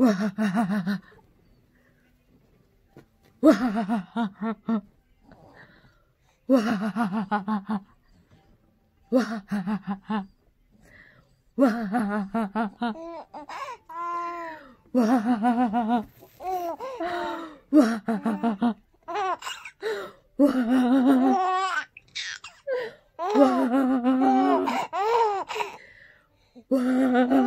Wow.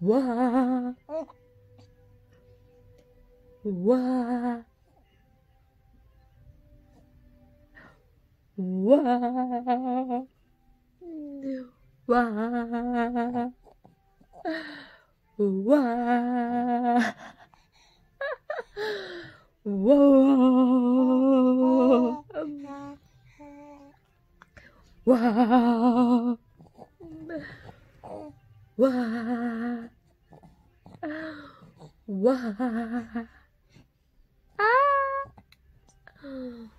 Wah. Wah. Wah. Wah. Wah. Wow. Wah. Wah. Ah.